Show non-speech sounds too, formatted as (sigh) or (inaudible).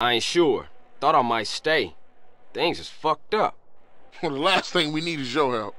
I ain't sure. Thought I might stay. Things is fucked up. Well, (laughs) the last thing we need is your help.